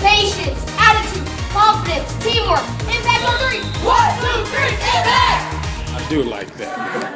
patience, attitude, confidence, teamwork, impact on three. One, two, three, impact! I do like that.